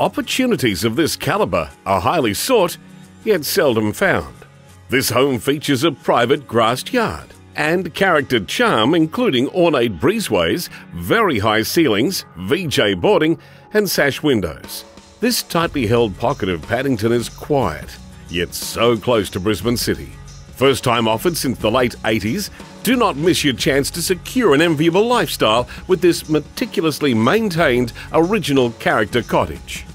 opportunities of this calibre are highly sought, yet seldom found. This home features a private grassed yard and charactered charm, including ornate breezeways, very high ceilings, VJ boarding, and sash windows. This tightly held pocket of Paddington is quiet, yet so close to Brisbane City. First time offered since the late 80s, do not miss your chance to secure an enviable lifestyle with this meticulously maintained original character cottage.